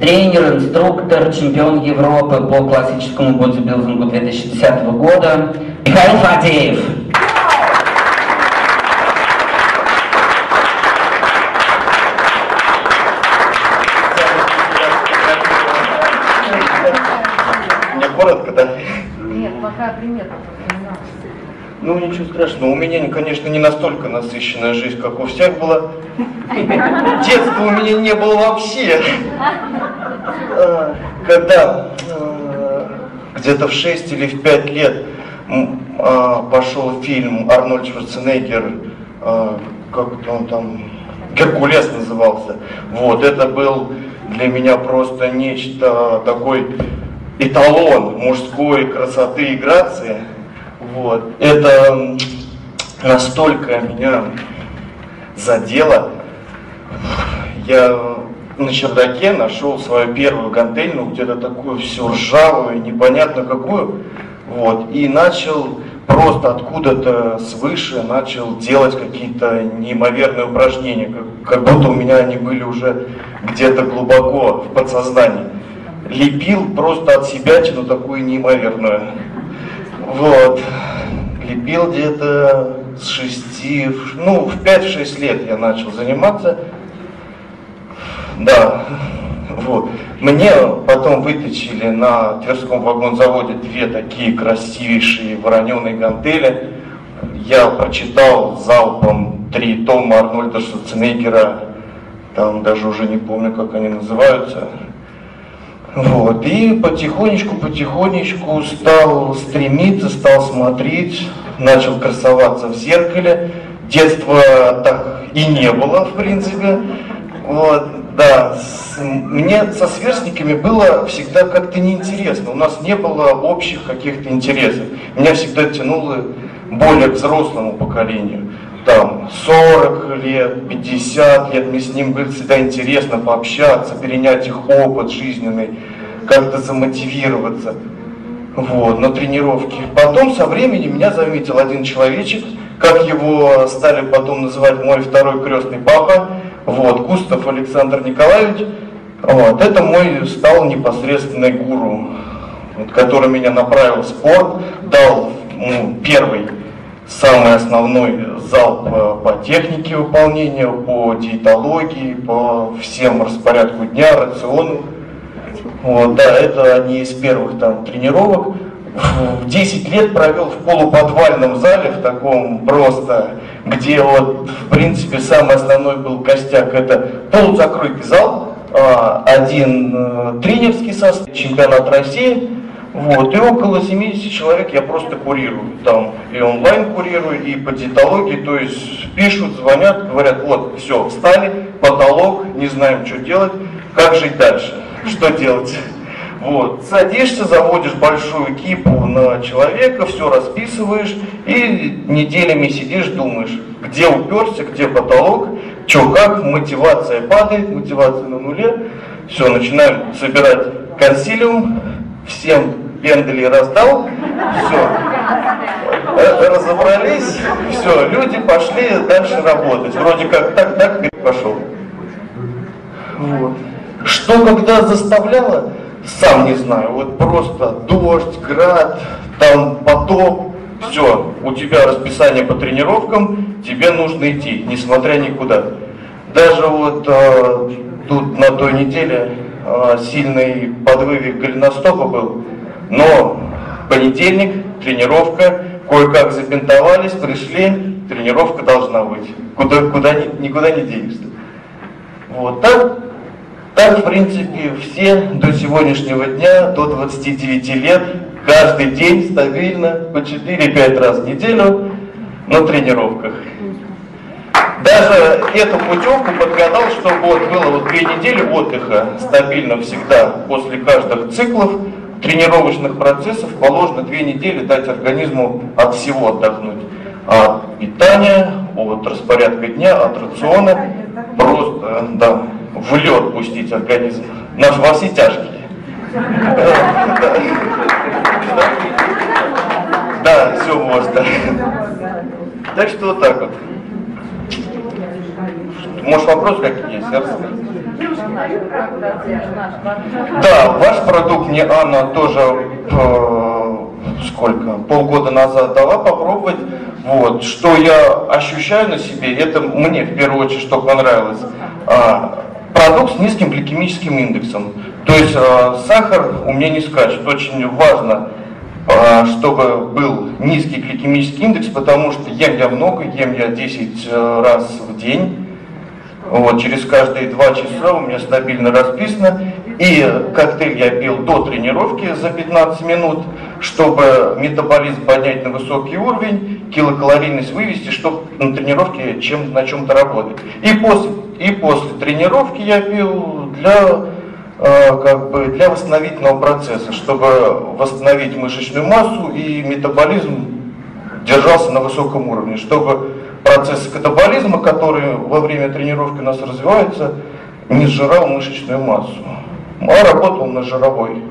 Тренер, инструктор, чемпион Европы по классическому бодибилдингу 2010 года Михаил Фадеев. Мне коротко, да? Нет, плохая примета. Ну, ничего страшного. У меня, конечно, не настолько насыщенная жизнь, как у всех была. Детства у меня не было вообще. А, Когда а, где-то в 6 или в 5 лет а, пошел фильм Арнольд Шварценеггер, а, как он там, Геркулес назывался. Вот, это был для меня просто нечто такой эталон мужской красоты и грации. Вот. Это настолько меня задело. Я на чердаке нашел свою первую гантельную, где-то такую всю ржавую, непонятно какую. Вот. И начал просто откуда-то свыше начал делать какие-то неимоверные упражнения, как, как будто у меня они были уже где-то глубоко в подсознании. Лепил просто от себя тяну такую неимоверную. Вот. Лепил где-то с шести, в- ну, в 5-6 лет я начал заниматься. Да, вот. Мне потом вытащили на Тверском вагонзаводе две такие красивейшие вороненые гантели. Я прочитал залпом три тома Арнольда Шварценеггера, там даже уже не помню, как они называются. Вот, и потихонечку, потихонечку стал стремиться, стал смотреть, начал красоваться в зеркале. Детства так и не было, в принципе. Вот, да, с- мне со сверстниками было всегда как-то неинтересно. У нас не было общих каких-то интересов. Меня всегда тянуло более к взрослому поколению. Там 40 лет, 50 лет, мне с ним было всегда интересно пообщаться, перенять их опыт жизненный, как-то замотивироваться вот, на тренировке. Потом со временем меня заметил один человечек, как его стали потом называть мой второй крестный папа, вот, Густав Александр Николаевич. Вот, это мой стал непосредственный гуру, вот, который меня направил в спорт, дал ну, первый, самый основной залп э, по технике выполнения, по диетологии, по всем распорядку дня, рациону. Вот, да, это одни из первых там тренировок. В 10 лет провел в полуподвальном зале, в таком просто, где вот, в принципе, самый основной был костяк, это полузакрытый зал, а, один э, тренерский состав, чемпионат России, вот, и около 70 человек я просто курирую, там, и онлайн курирую, и по диетологии, то есть пишут, звонят, говорят, вот, все, встали, потолок, не знаем, что делать, как жить дальше, что делать. Вот, садишься, заводишь большую кипу на человека, все расписываешь и неделями сидишь, думаешь, где уперся, где потолок, что как, мотивация падает, мотивация на нуле, все, начинаем собирать консилиум, всем пендали раздал, все, разобрались, все, люди пошли дальше работать, вроде как так, так и пошел. Вот. Что когда заставляло, сам не знаю, вот просто дождь, град, там потоп, все, у тебя расписание по тренировкам, тебе нужно идти, несмотря никуда. Даже вот э, тут на той неделе э, сильный подвывик голеностопа был, но понедельник, тренировка, кое-как забинтовались, пришли, тренировка должна быть. Куда, куда, ни- никуда не денешься. Вот так, так, в принципе, все до сегодняшнего дня, до 29 лет, каждый день стабильно, по 4-5 раз в неделю на тренировках. Даже эту путевку подгадал, чтобы вот было вот две недели отдыха стабильно всегда после каждых циклов тренировочных процессов положено две недели дать организму от всего отдохнуть. От питания, от распорядка дня, от рациона. Просто, да, в лед пустить организм. Наш во все тяжкие. Да, все можно. Так что вот так вот. Может вопрос какие есть? Я. Да, ваш продукт мне Анна тоже э, сколько, полгода назад дала попробовать. Вот, что я ощущаю на себе, это мне в первую очередь что понравилось. А, продукт с низким гликемическим индексом. То есть а, сахар у меня не скачет. Очень важно, а, чтобы был низкий гликемический индекс, потому что ем я много, ем я 10 э, раз в день. Вот, через каждые два часа у меня стабильно расписано. И коктейль я пил до тренировки за 15 минут, чтобы метаболизм поднять на высокий уровень, килокалорийность вывести, чтобы на тренировке чем, на чем-то работать. И после, и после тренировки я пил для, э, как бы для восстановительного процесса, чтобы восстановить мышечную массу и метаболизм держался на высоком уровне, чтобы процесс катаболизма, который во время тренировки у нас развивается, не сжирал мышечную массу, а работал на жировой.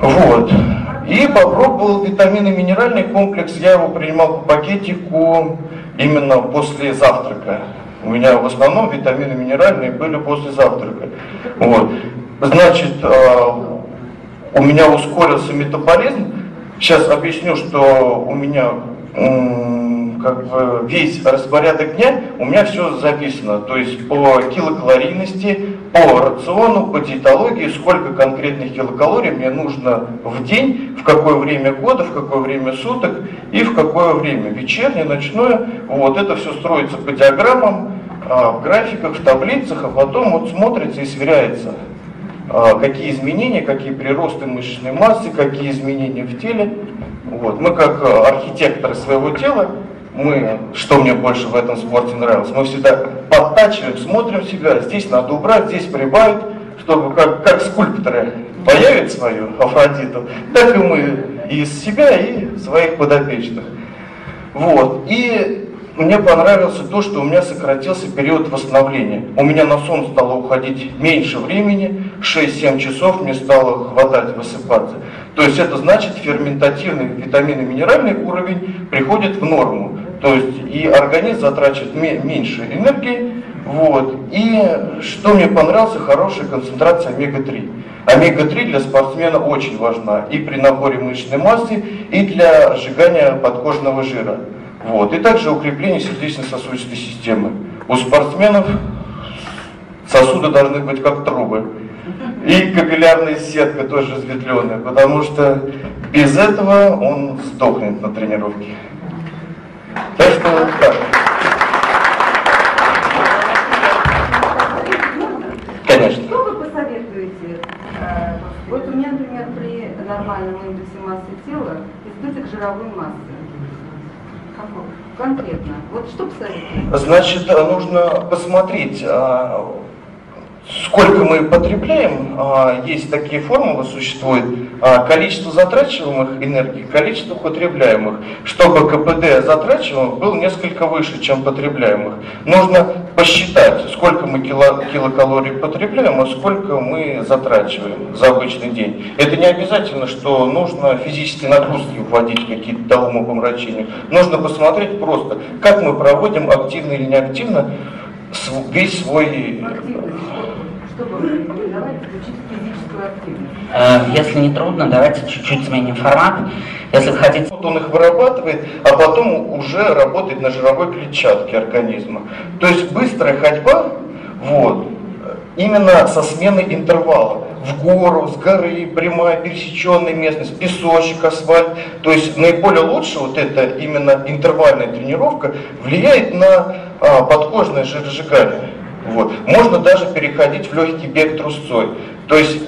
Вот. И попробовал витаминный минеральный комплекс. Я его принимал по пакетику именно после завтрака. У меня в основном витамины минеральные были после завтрака. Вот. Значит, а, у меня ускорился метаболизм. Сейчас объясню, что у меня как бы весь распорядок дня у меня все записано. То есть по килокалорийности, по рациону, по диетологии, сколько конкретных килокалорий мне нужно в день, в какое время года, в какое время суток и в какое время. Вечернее, ночное. Вот это все строится по диаграммам, а, в графиках, в таблицах, а потом вот смотрится и сверяется а, какие изменения, какие приросты мышечной массы, какие изменения в теле. Вот. Мы как архитекторы своего тела мы, что мне больше в этом спорте нравилось, мы всегда подтачиваем, смотрим себя, здесь надо убрать, здесь прибавить, чтобы как, как скульпторы появят свою Афродиту, так и мы из себя и своих подопечных. Вот. И мне понравилось то, что у меня сократился период восстановления. У меня на сон стало уходить меньше времени, 6-7 часов мне стало хватать высыпаться. То есть это значит ферментативный витаминный минеральный уровень приходит в норму. То есть и организм затрачивает меньше энергии. Вот. И что мне понравилось, хорошая концентрация омега-3. Омега-3 для спортсмена очень важна и при наборе мышечной массы, и для сжигания подкожного жира. Вот. И также укрепление сердечно-сосудистой системы. У спортсменов сосуды должны быть как трубы. И капиллярная сетка тоже разветвленная, потому что без этого он сдохнет на тренировке. Так что так. Конечно. Что вы посоветуете? Э, вот у меня, например, при нормальном индексе массы тела избыток жировой массы. Какой? Конкретно. Вот что посоветуете? Значит, нужно посмотреть, а, сколько мы потребляем, а, есть такие формулы, существуют, количество затрачиваемых энергий, количество потребляемых, чтобы КПД затрачиваемых был несколько выше, чем потребляемых. Нужно посчитать, сколько мы кило, килокалорий потребляем, а сколько мы затрачиваем за обычный день. Это не обязательно, что нужно физические нагрузки вводить какие-то до умопомрачения. Нужно посмотреть просто, как мы проводим активно или неактивно весь свой Э, если не трудно, давайте чуть-чуть сменим формат. Если вы хотите... Вот он их вырабатывает, а потом уже работает на жировой клетчатке организма. То есть быстрая ходьба, вот, именно со сменой интервала. В гору, с горы, прямая пересеченная местность, песочек, асфальт. То есть наиболее лучше вот эта именно интервальная тренировка влияет на а, подкожное жиросжигание. Вот. Можно даже переходить в легкий бег трусцой. То есть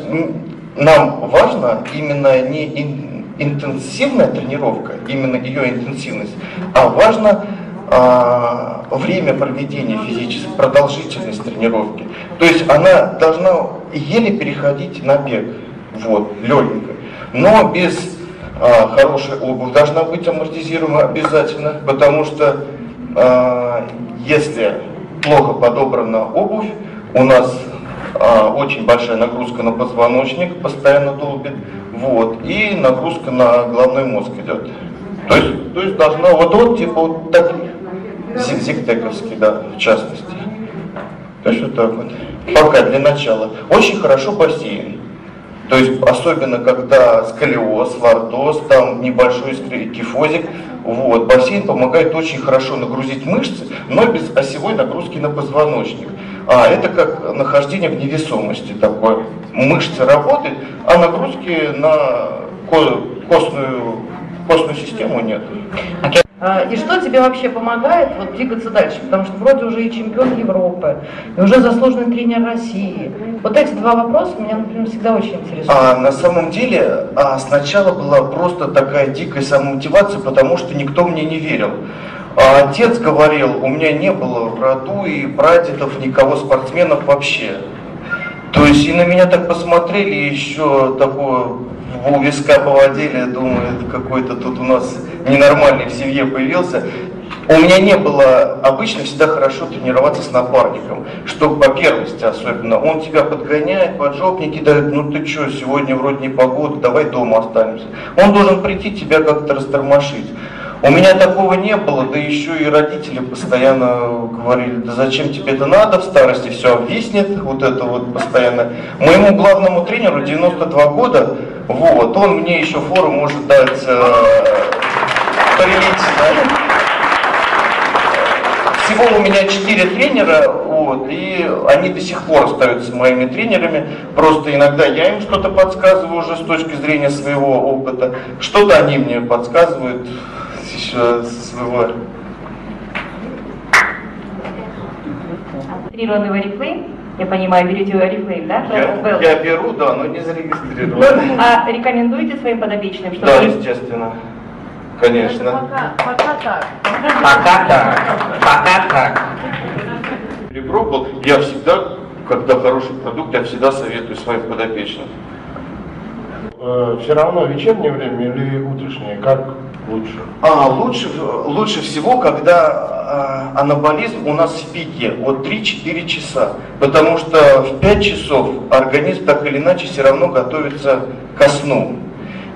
нам важно именно не интенсивная тренировка, именно ее интенсивность, а важно а, время проведения физической, продолжительность тренировки. То есть она должна еле переходить на бег, вот, легенько, но без а, хорошей обуви должна быть амортизируема обязательно, потому что а, если плохо подобрана обувь, у нас очень большая нагрузка на позвоночник, постоянно долбит, вот, и нагрузка на головной мозг идет. То есть, то есть должна вот вот типа вот так, зигзагтековский, да, в частности. То есть вот так вот. пока для начала, очень хорошо бассейн. То есть особенно когда сколиоз, лордоз, там небольшой кифозик, вот, бассейн помогает очень хорошо нагрузить мышцы, но без осевой нагрузки на позвоночник. А это как нахождение в невесомости такое. Мышцы работают, а нагрузки на костную, костную систему нет. А, и что тебе вообще помогает вот, двигаться дальше? Потому что вроде уже и чемпион Европы, и уже заслуженный тренер России. Вот эти два вопроса меня, например, всегда очень интересуют. А, на самом деле, а, сначала была просто такая дикая самомотивация, потому что никто мне не верил. А отец говорил, у меня не было в роду и прадедов никого спортсменов вообще. То есть и на меня так посмотрели, еще такое в виска поводили, думаю, какой-то тут у нас ненормальный в семье появился. У меня не было, обычно всегда хорошо тренироваться с напарником, что по первости особенно. Он тебя подгоняет, поджопники дает, ну ты что, сегодня вроде не погода, давай дома останемся. Он должен прийти тебя как-то растормошить. У меня такого не было, да еще и родители постоянно говорили, да зачем тебе это надо, в старости все обвиснет, вот это вот постоянно. Моему главному тренеру 92 года, вот, он мне еще фору может дать э, прилить, Всего у меня четыре тренера, вот, и они до сих пор остаются моими тренерами. Просто иногда я им что-то подсказываю уже с точки зрения своего опыта, что-то они мне подсказывают еще своего. Зарегистрированный в Oriflame, я понимаю, берете Oriflame, да? Я, я беру, да, но не зарегистрирован. Ну, а рекомендуете своим подопечным? Что да, естественно. Конечно. Пока, пока так. Пока так. Пока так. Перепробовал. Я всегда, когда хороший продукт, я всегда советую своим подопечным. Э, все равно вечернее время или утреннее? Как лучше? А, лучше, лучше всего, когда а, анаболизм у нас в пике, вот 3-4 часа. Потому что в 5 часов организм так или иначе все равно готовится ко сну.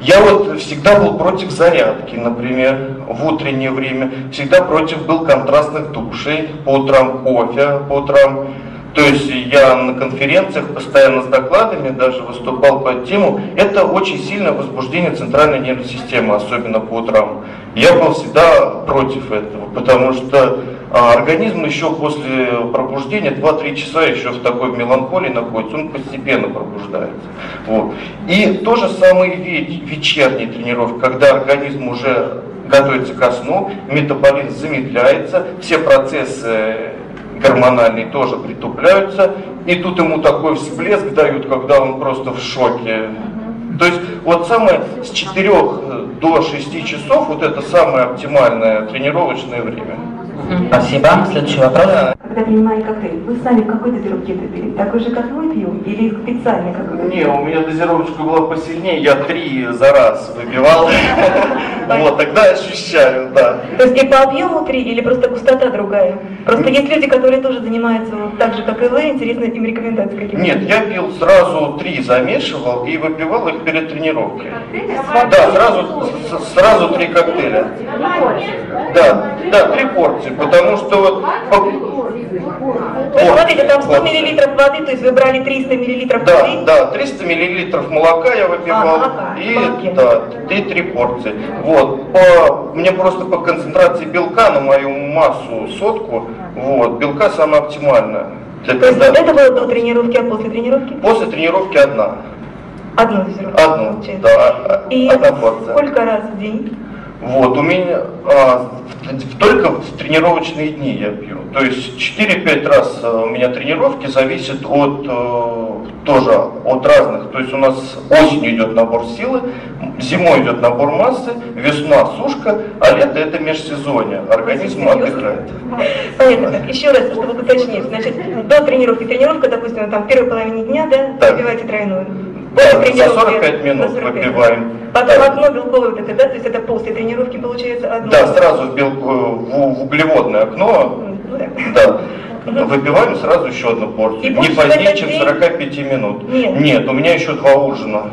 Я вот всегда был против зарядки, например, в утреннее время. Всегда против был контрастных душей, по утрам кофе, по утрам то есть я на конференциях постоянно с докладами даже выступал по тему. Это очень сильное возбуждение центральной нервной системы, особенно по утрам. Я был всегда против этого, потому что а, организм еще после пробуждения 2-3 часа еще в такой меланхолии находится, он постепенно пробуждается. Вот. И то же самое вечерняя тренировка, когда организм уже готовится ко сну, метаболизм замедляется, все процессы гормональные тоже притупляются, и тут ему такой всплеск дают, когда он просто в шоке. То есть вот самое с 4 до 6 часов, вот это самое оптимальное тренировочное время. Спасибо. Следующий вопрос. Когда принимали коктейль, вы сами в какой дозировке это пили? Такой же, как мы пьем? Или специально какой-то? Не, у меня дозировочка была посильнее, я три за раз выпивал. Вот, тогда ощущаю, да. То есть и по объему три, или просто густота другая? Просто есть люди, которые тоже занимаются так же, как и вы, интересно им рекомендации какие-то? Нет, я пил сразу три, замешивал и выпивал их перед тренировкой. Да, сразу, сразу три коктейля. Да, да, три порции, потому что вот есть, смотрите, там 100 миллилитров воды, то есть вы брали 300 миллилитров да, воды? Да, 300 миллилитров молока я выпивал, а, и, да, и три порции. Вот, по, мне просто по концентрации белка на мою массу сотку, вот, белка самая оптимальная. Для то есть вот это было до тренировки, а после тренировки? После тренировки одна. Одну дозировку? Одну, да, и одна порция. сколько раз в день? Вот, у меня а, только в тренировочные дни я пью. То есть 4-5 раз а, у меня тренировки зависят от а, тоже от разных. То есть у нас осенью идет набор силы, зимой идет набор массы, весна сушка, а лето это межсезонье. Организм отдыхает. Понятно. Так, еще раз, чтобы уточнить. Значит, до тренировки тренировка, допустим, там в первой половине дня, да, да. выпиваете тройную. Да, за 45 минут 45. выпиваем. Потом да. окно белковое вот это, да? То есть это после тренировки получается одно? Да, сразу в, бел... в, в углеводное окно. Ну, да. да. Выпиваем сразу еще одну порцию. Не позднее, чем 45 минут. Нет. Нет, у меня еще два ужина.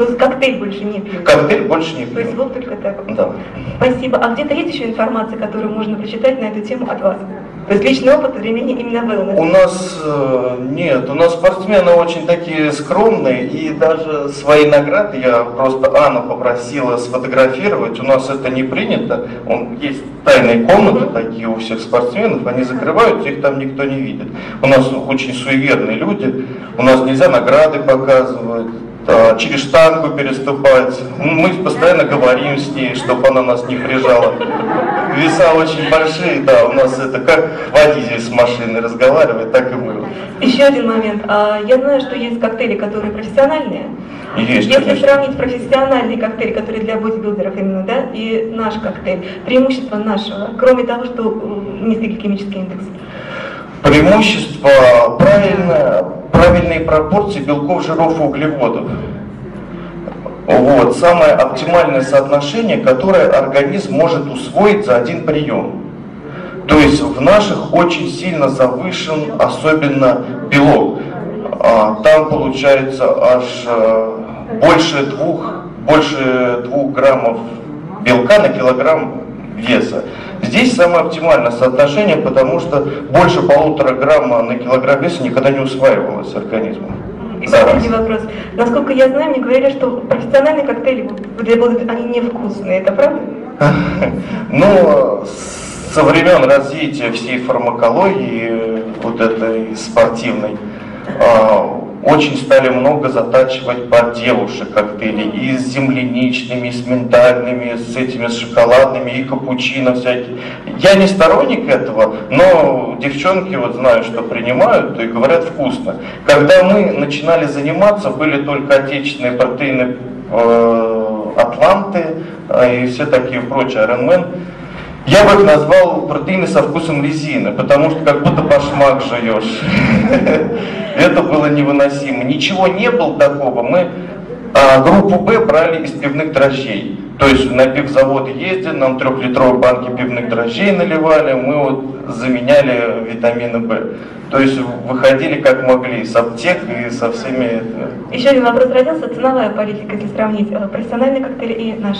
То есть коктейль больше не пью? Коктейль больше не пью. То есть вот только так? Да. Спасибо. А где-то есть еще информация, которую можно прочитать на эту тему от вас? То есть личный опыт времени именно wellness. У нас э, нет, у нас спортсмены очень такие скромные, и даже свои награды я просто Анна попросила сфотографировать. У нас это не принято. Он, есть тайные комнаты такие у всех спортсменов, они закрываются, их там никто не видит. У нас очень суеверные люди, у нас нельзя награды показывать через штангу переступать. Мы постоянно говорим с ней, чтобы она нас не прижала. Веса очень большие, да, у нас это как водитель с машиной разговаривает, так и мы. Еще один момент. А, Я знаю, что есть коктейли, которые профессиональные. Есть, Если конечно. сравнить профессиональный коктейль, который для бодибилдеров именно, да, и наш коктейль, преимущество нашего, кроме того, что м, низкий гликемический индекс. Преимущество правильно, правильные пропорции белков, жиров и углеводов. Вот, самое оптимальное соотношение, которое организм может усвоить за один прием. То есть в наших очень сильно завышен, особенно белок. А, Там получается аж э, больше двух, больше двух граммов белка на килограмм веса. Здесь самое оптимальное соотношение, потому что больше полутора грамма на килограмм веса никогда не усваивалось организмом. Раз. последний вопрос. Насколько я знаю, мне говорили, что профессиональные коктейли бодибилдеров, они невкусные. Это правда? Но со времен развития всей фармакологии, вот этой спортивной, а, очень стали много затачивать под девушек коктейли и с земляничными, и с миндальными, с этими, с шоколадными, и капучино всякие. Я не сторонник этого, но девчонки вот знаю, что принимают и говорят вкусно. Когда мы начинали заниматься, были только отечественные протеины э, Атланты э, и все такие прочие, Ironman. Я бы их назвал протеины со вкусом резины, потому что как будто башмак жуешь. Это было невыносимо. Ничего не было такого. Мы а, группу Б брали из пивных дрожжей. То есть на пивзаводы ездили, нам трехлитровые банки пивных дрожжей наливали, мы вот заменяли витамины В. То есть выходили как могли, с аптек и со всеми... э, Еще один вопрос родился. Ценовая политика, если сравнить э, профессиональный коктейль и наш.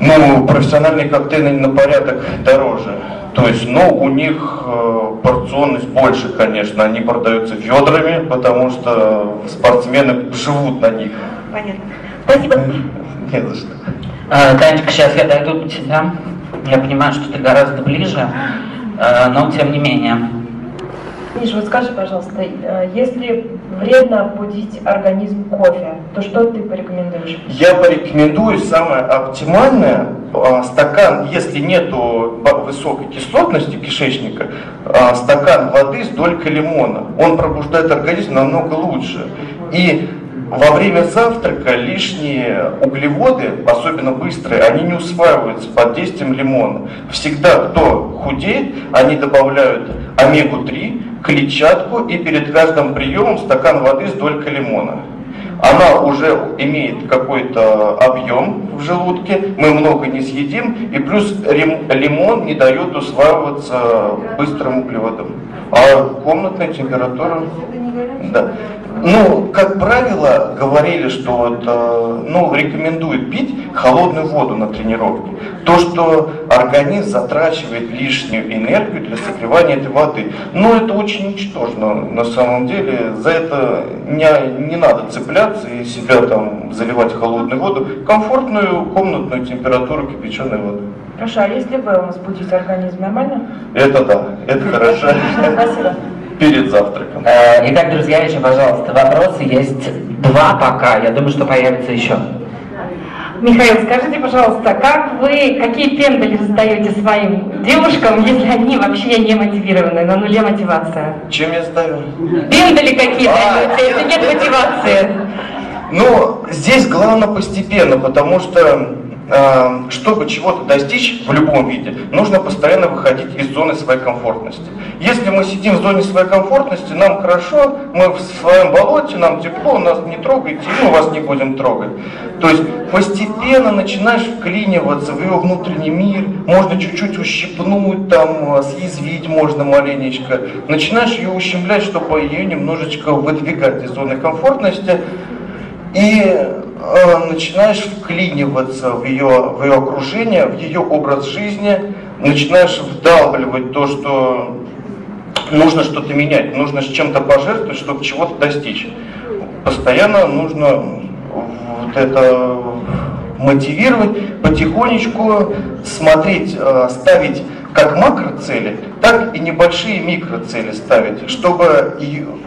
Ну, профессиональные коктейли на порядок дороже. То есть, ну, у них э, порционность больше, конечно. Они продаются ведрами, потому что спортсмены живут на них. Понятно. Спасибо. Не за что. Э, Танечка, сейчас я дойду до тебя. Я понимаю, что ты гораздо ближе, э, но тем не менее. Миш, вот скажи, пожалуйста, э, если вредно будить организм кофе, то что ты порекомендуешь? Я порекомендую самое оптимальное а, стакан, если нету высокой кислотности кишечника, а, стакан воды с долькой лимона. Он пробуждает организм намного лучше. И во время завтрака лишние углеводы, особенно быстрые, они не усваиваются под действием лимона. Всегда, кто худеет, они добавляют омегу-3, клетчатку и перед каждым приемом стакан воды с долькой лимона. Она уже имеет какой-то объем в желудке, мы много не съедим, и плюс лимон не дает усваиваться быстрым углеводам. А комнатная температура... Да. Ну, как правило, говорили, что вот, э, ну, рекомендуют пить холодную воду на тренировке. То, что организм затрачивает лишнюю энергию для согревания этой воды. Но это очень ничтожно на самом деле. За это не, не надо цепляться и себя там заливать в холодную воду. Комфортную комнатную температуру кипяченой воды. Хорошо, а если wellness будить организм, нормально? Это да, это хорошо. Спасибо. Перед завтраком. Э, Итак, друзья, еще, пожалуйста, вопросы есть два пока. Я думаю, что появится еще. Михаил, скажите, пожалуйста, как вы, какие пендали вы задаете своим девушкам, если они вообще не мотивированы, на нуле мотивация? Чем я ставлю? Пендали какие-то, А. если нет мотивации. Ну, здесь главное постепенно, потому что чтобы чего-то достичь в любом виде, нужно постоянно выходить из зоны своей комфортности. Если мы сидим в зоне своей комфортности, нам хорошо, мы в своем болоте, нам тепло, нас не трогайте, и мы вас не будем трогать. То есть постепенно начинаешь вклиниваться в ее внутренний мир, можно чуть-чуть ущипнуть, там, э, съязвить можно маленечко. Начинаешь ее ущемлять, чтобы ее немножечко выдвигать из зоны комфортности и э, начинаешь вклиниваться в ее, в ее окружение, в ее образ жизни, начинаешь вдалбливать то, что нужно что-то менять, нужно с чем-то пожертвовать, чтобы чего-то достичь. Постоянно нужно вот это мотивировать, потихонечку смотреть, э, ставить как макроцели, так и небольшие микроцели ставить, чтобы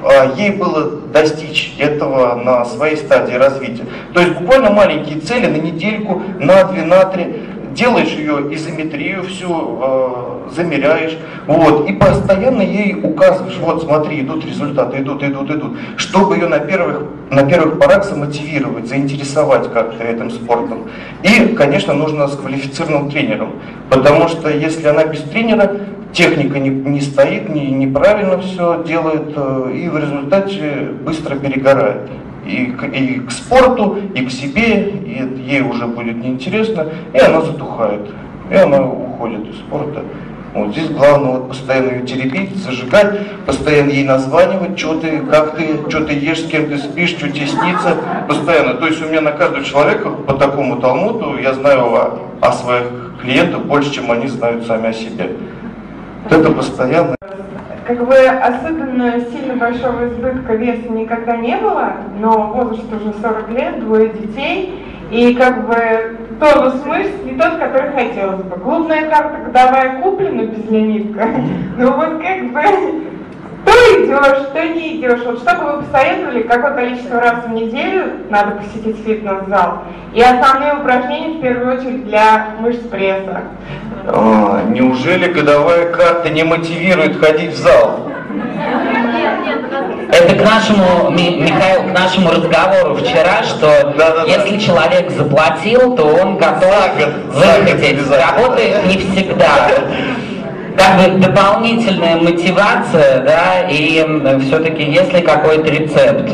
а, ей было достичь этого на своей стадии развития. То есть буквально маленькие цели на недельку, на две, на три, делаешь ее изометрию всю, э, замеряешь, вот, и постоянно ей указываешь, вот смотри, идут результаты, идут, идут, идут, чтобы ее на первых, на первых порах замотивировать, заинтересовать как-то этим спортом. И, конечно, нужно с квалифицированным тренером, потому что если она без тренера, техника не, не стоит, не, неправильно все делает, э, и в результате быстро перегорает и к, и к спорту, и к себе, и ей уже будет неинтересно, и она затухает, и она уходит из спорта. Вот здесь главное вот постоянно ее теребить, зажигать, постоянно ей названивать, что ты, как ты, что ты ешь, с кем ты спишь, что тебе снится, постоянно. То есть у меня на каждого человека по такому талмуду я знаю о, о своих клиентах больше, чем они знают сами о себе. Вот это постоянно. Как бы особенно сильно большого избытка веса никогда не было, но возраст уже 40 лет, двое детей, и как бы тонус мышц не тот, который хотелось бы. Клубная карта годовая куплена без лимитка, но вот как бы то идешь, то не идешь. Вот что бы вы посоветовали, какое количество раз в неделю надо посетить фитнес-зал? И основные упражнения в первую очередь для мышц пресса. А, неужели годовая карта не мотивирует ходить в зал? Это к нашему, Михаил, к нашему разговору вчера, что да, да, если да. человек заплатил, то он готов выходить. Работает не всегда как бы дополнительная мотивация, да, и все-таки есть ли какой-то рецепт?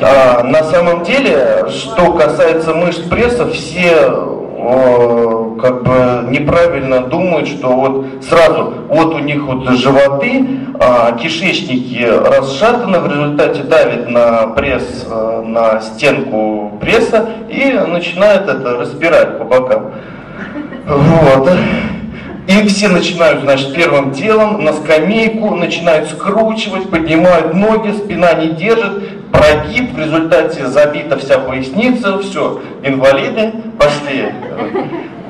А, на самом деле, что касается мышц пресса, все о, как бы неправильно думают, что вот сразу вот у них вот животы, а, кишечники расшатаны, в результате давит на пресс, а, на стенку пресса и начинает это распирать по бокам. Вот. И все начинают, значит, первым делом на скамейку, начинают скручивать, поднимают ноги, спина не держит, прогиб, в результате забита вся поясница, все, инвалиды пошли.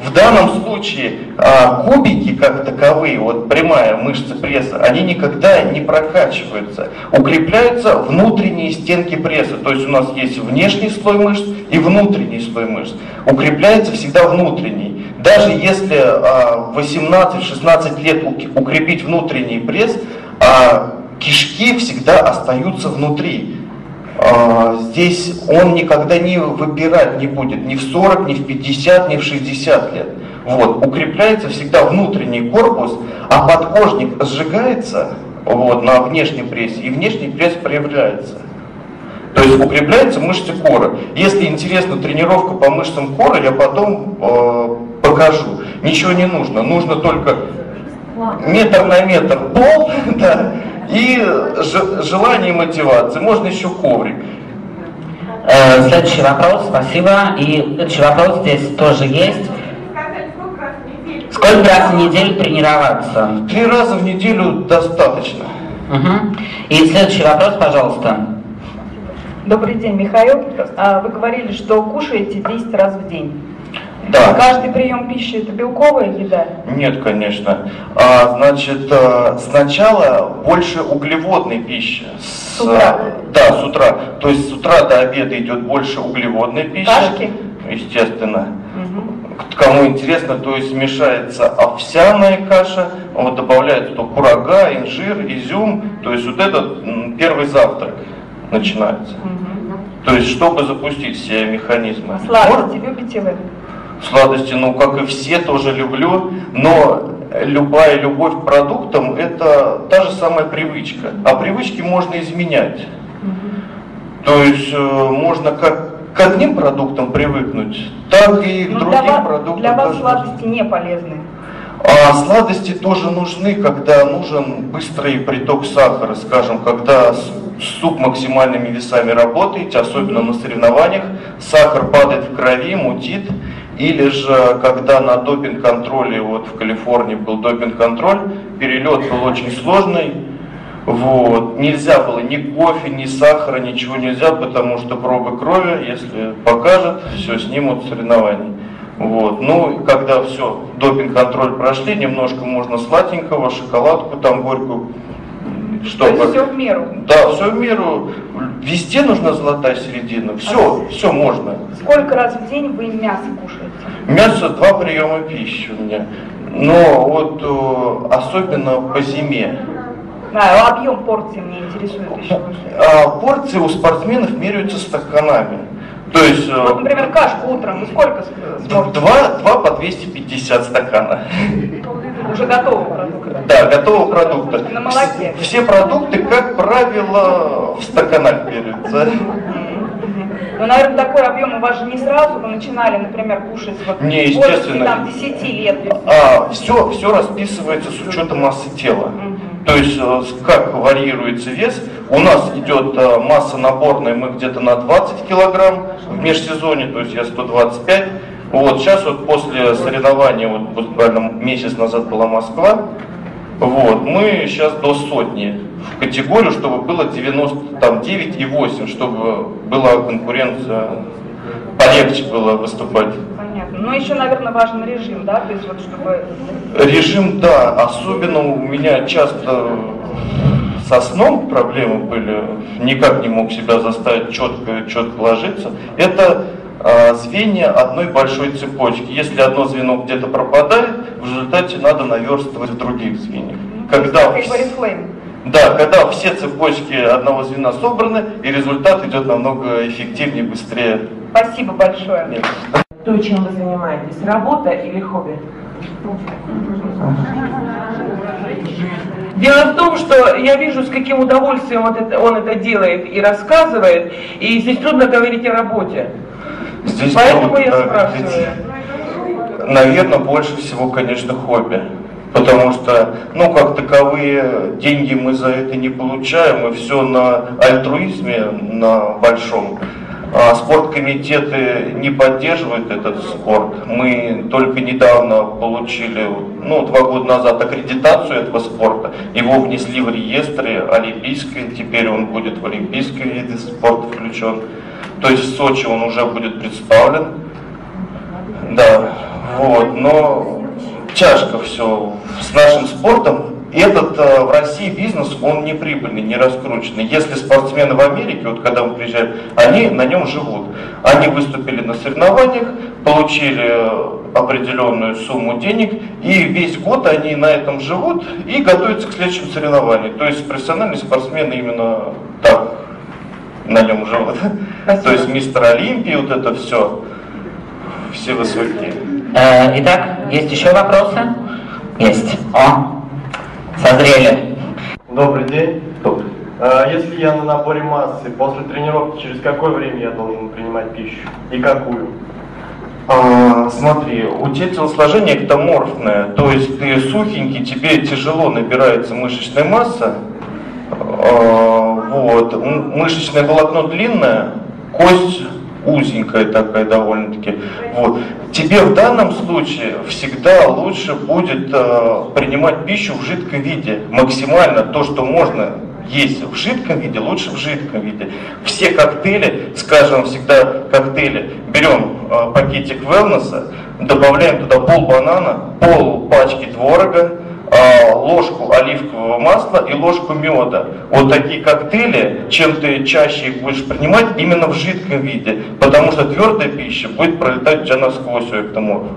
В данном случае а, кубики как таковые, вот прямая мышца пресса, они никогда не прокачиваются. Укрепляются внутренние стенки пресса. То есть у нас есть внешний слой мышц и внутренний слой мышц. Укрепляется всегда внутренний. Даже если а, 18-16 лет укрепить внутренний пресс, а, кишки всегда остаются внутри. А, здесь он никогда не выпирать не будет ни в 40, ни в 50, ни в 60 лет. Вот, укрепляется всегда внутренний корпус, а подкожник сжигается вот, на внешнем прессе, и внешний пресс проявляется. То есть укрепляется мышцы кора. Если интересна тренировка по мышцам кора, я потом покажу. Ничего не нужно, нужно только метр на метр пол, да, и желание и мотивация. Можно еще коврик. Э, следующий вопрос, спасибо. И следующий вопрос здесь тоже есть. Сколько раз в неделю тренироваться? Три раза в неделю достаточно. Угу. И следующий вопрос, пожалуйста. Добрый день, Михаил. А, вы говорили, что кушаете 10 раз в день. Да. Каждый прием пищи это белковая еда? Нет, конечно. А, значит, э, сначала больше углеводной пищи. С, с утра? Да, с утра. То есть с утра до обеда идет больше углеводной пищи. Кашки? Естественно. Угу. Кому интересно, то есть смешается овсяная каша, вот добавляется то курага, инжир, изюм, то есть вот этот первый завтрак начинается. Угу. То есть, чтобы запустить все механизмы. Сладости любите вы? Сладости, ну, как и все, тоже люблю, но любая любовь к продуктам – это та же самая привычка. А привычки можно изменять. То есть э, можно как к одним продуктам привыкнуть, так и к ну, другим для продуктам. Для вас сладости не полезны. А сладости тоже нужны, когда нужен быстрый приток сахара, скажем, когда суп максимальными весами работаете, особенно на соревнованиях, сахар падает в крови, мутит, или же, когда на допинг-контроле, вот в Калифорнии был допинг-контроль, перелет был очень сложный, Вот. Нельзя было ни кофе, ни сахара, ничего нельзя, потому что пробы крови, если покажет, все снимут соревнований. Вот. Ну, когда все, допинг-контроль прошли, немножко можно сладенького, шоколадку там горькую. Что, То есть все в меру. Да, все в меру. Везде нужна золотая середина. Все, все можно. Сколько раз в день вы мясо кушаете? Мясо два приема пищи у меня. Но вот э, особенно по зиме. Да, объем порции меня интересует еще. А порции у спортсменов меряются стаканами. То есть э, Вот, например, кашку утром вы сколько с- сможете? два, два по 250 стакана. Уже готового продукта. Да, готового продукта. На молоке. Все продукты, как правило, в стаканах берутся. Ну, наверное, такой объем у вас же не сразу. Вы начинали, например, кушать вот Не, естественно. там 10 лет. А, все, все расписывается с учетом массы тела. То есть э, как варьируется вес. У нас идет э, масса наборная, мы где-то на 20 килограмм в межсезонье, то есть я 125. Вот сейчас вот после соревнования, вот буквально месяц назад была Москва, вот, мы сейчас до сотни в категорию, чтобы было 99 и 8, чтобы была конкуренция, полегче было выступать. Понятно. Ну, еще, наверное, важен режим, да? То есть вот чтобы... Режим, да, особенно у меня часто со сном проблемы были, никак не мог себя заставить четко, четко ложиться. Это а, звенья одной большой цепочки. Если одно звено где-то пропадает, в результате надо наверстывать в других звеньях. Когда, да, когда все цепочки одного звена собраны, и результат идет намного эффективнее, быстрее. Спасибо большое. Нет. То, чем вы занимаетесь, работа или хобби? Дело в том, что я вижу, с каким удовольствием вот это- он это делает и рассказывает, и здесь трудно говорить о работе. Здесь Поэтому трудно я спрашиваю. Наверное, больше всего, конечно, хобби. Потому что, ну, как таковые деньги мы за это не получаем, мы все на альтруизме, на большом. А спорткомитеты не поддерживают этот спорт. Мы только недавно получили, ну, два года назад аккредитацию этого спорта. Его внесли в реестры олимпийской, теперь он будет в олимпийские виды спорта включен. То есть в Сочи он уже будет представлен. Да, вот, но тяжко все с нашим спортом. Этот э, в России бизнес, он не прибыльный, не раскрученный. Если спортсмены в Америке, вот когда мы приезжаем, они на нем живут. Они выступили на соревнованиях, получили э, определенную сумму денег, и весь год они на этом живут и готовятся к следующим соревнованиям. То есть профессиональные спортсмены именно так на нем живут. То есть мистер Олимпии, вот это все, все высокие. Э, Итак, есть еще вопросы? Есть. О, созрели. Добрый день. А, Если я на наборе массы, после тренировки через какое время я должен принимать пищу? И какую? А, смотри, у тебя телосложение эктоморфное, то есть ты сухенький, тебе тяжело набирается мышечная масса, А, вот, мышечное волокно длинное, кость узенькая такая довольно-таки. Вот. Тебе в данном случае всегда лучше будет э, принимать пищу в жидком виде, максимально то, что можно есть в жидком виде, лучше в жидком виде. Все коктейли, скажем, всегда коктейли, берем э, пакетик велнеса, добавляем туда пол банана, пол пачки творога, ложку оливкового масла и ложку меда. Вот такие коктейли, чем ты чаще их будешь принимать, именно в жидком виде, потому что твердая пища будет пролетать у тебя насквозь у эктоморфа.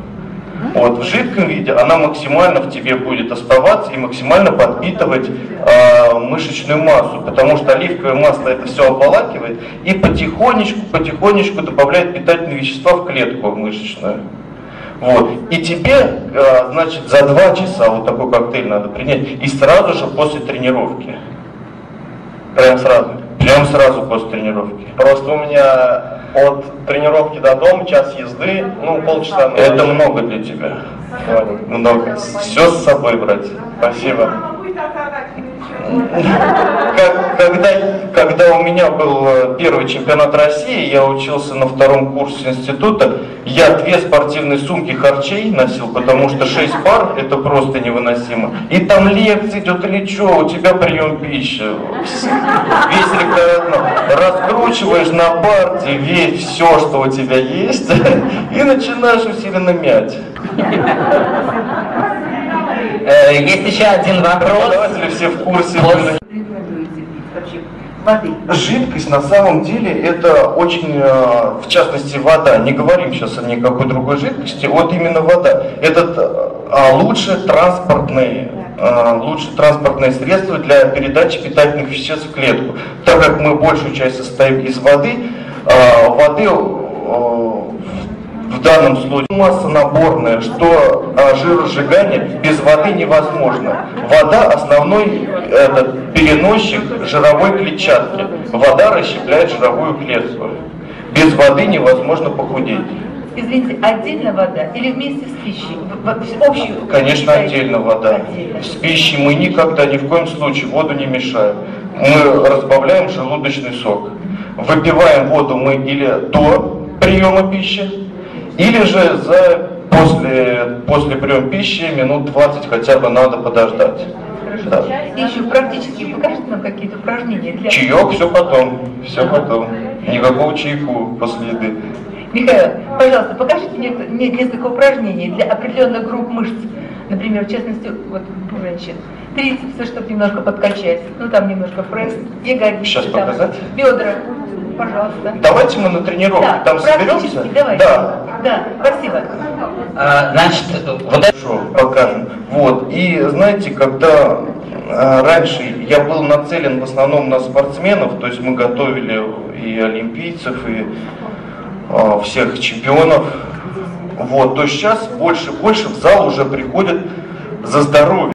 Вот в жидком виде она максимально в тебе будет оставаться и максимально подпитывать э, мышечную массу, потому что оливковое масло это все обволакивает и потихонечку, потихонечку добавляет питательные вещества в клетку мышечную. Вот. И тебе, э, значит, за два часа вот такой коктейль надо принять и сразу же после тренировки. Прям сразу. Прям сразу после тренировки. Просто у меня от тренировки до дома час езды, ну полчаса. на Это много для тебя. Много. Все с собой брать. Спасибо. Когда, когда у меня был э, первый чемпионат России, я учился на втором курсе института, я две спортивные сумки харчей носил, потому что шесть пар это просто невыносимо. И там лекции идет или что, у тебя прием пищи. Весь рекорд, раскручиваешь на парте весь все, что у тебя есть, и начинаешь усиленно мять. Э, Есть еще один вопрос. Преподаватели все в курсе были. Воды? Жидкость на самом деле это очень, э, в частности, вода. Не говорим сейчас о никакой другой жидкости, вот именно вода. Это э, лучшее транспортное, э, лучшее транспортное средство для передачи питательных веществ в клетку. Так как мы большую часть состоим из воды, воды в данном случае масса наборная, что а, жиросжигание без воды невозможно. Вода основной этот, переносчик жировой клетчатки. Вода расщепляет жировую клетку. Без воды невозможно похудеть. Извините, отдельно вода или вместе с пищей? В- Общую? Конечно, отдельно вода. Отдельно. С пищей мы никогда, ни в коем случае воду не мешаем. Мы разбавляем желудочный сок. Выпиваем воду мы или до приема пищи, или же за, после, после приема пищи минут 20 хотя бы надо подождать. Да. И еще практически покажите нам какие-то упражнения для... Чаек все потом, все потом. Никакого чайку после еды. Михаил, пожалуйста, покажите мне не- несколько упражнений для определенных групп мышц. Например, в частности, вот у женщин. Трицепсы, чтобы немножко подкачать. Ну, там немножко пресс, ягодицы. Сейчас там, показать? Бедра. Пожалуйста. Давайте мы на тренировке Да, там соберемся. давайте. Да, Да, спасибо. А, Значит, вот это... Хорошо, покажем. Вот. И знаете, когда э, раньше я был нацелен в основном на спортсменов, то есть мы готовили и олимпийцев, и э, всех чемпионов, вот, то сейчас больше и больше в зал уже приходят за здоровье.